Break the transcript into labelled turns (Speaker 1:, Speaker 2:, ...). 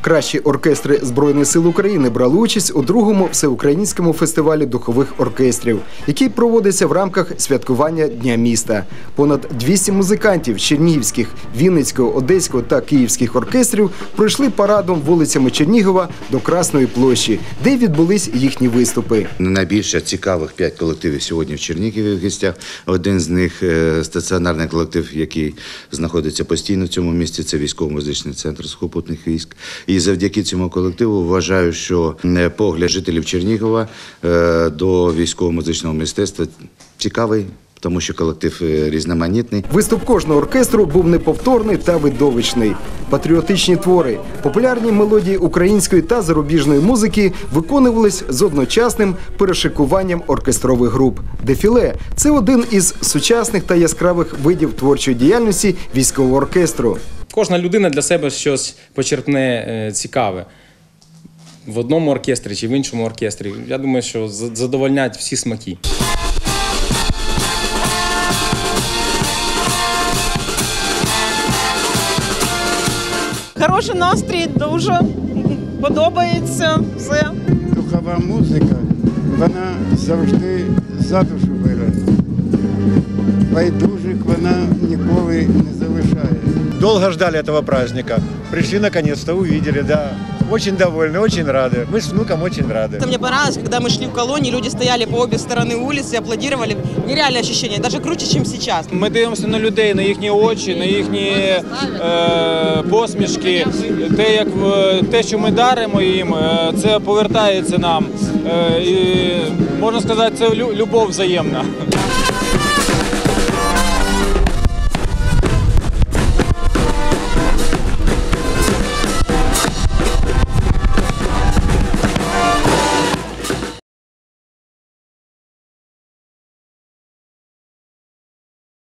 Speaker 1: Кращі оркестри Збройних сил України брали участь у другому всеукраїнському фестивалі духових оркестрів, який проводиться в рамках святкування Дня міста. Понад 200 музикантів Чернігівських, Вінницького, Одеського та Київських оркестрів пройшли парадом вулицями Чернігова до Красної площі, де відбулись їхні виступи.
Speaker 2: Найбільше цікавих п'ять колективів сьогодні в Чернігові в гостях. Один з них е, стаціонарний колектив, який знаходиться постійно в цьому місті. Це військово-музичний центр сухопутних військ. І завдяки цьому колективу вважаю, що погляд жителів Чернігова е, до військово-музичного мистецтва цікавий, тому що колектив е, різноманітний.
Speaker 1: Виступ кожного оркестру був неповторний та видовищний. Патріотичні твори, популярні мелодії української та зарубіжної музики виконувались з одночасним перешикуванням оркестрових груп. Дефіле це один із сучасних та яскравих видів творчої діяльності військового оркестру.
Speaker 3: Кожна людина для себе щось почерпне е, цікаве. В одному оркестрі чи в іншому оркестрі. Я думаю, що задовольнять всі смаки.
Speaker 4: Хороший настрій, дуже подобається все.
Speaker 5: Духова музика, вона завжди за душу Байдужих вона ніколи не залишає.
Speaker 6: Долго ждали этого праздника. Пришли наконец-то, увидели, да. Очень довольны, очень рады. Мы с внуком очень рады.
Speaker 4: Это мне понравилось, когда мы шли в колонии, люди стояли по обе стороны улицы, аплодировали. Нереальное ощущение, даже круче, чем сейчас.
Speaker 7: Ми дивимося на людей, на їхні очі, на їхні е, посмішки. Те, як е, те, що ми даримо їм, е, це повертається нам. Е, і можна сказати, це лю- любов взаємна.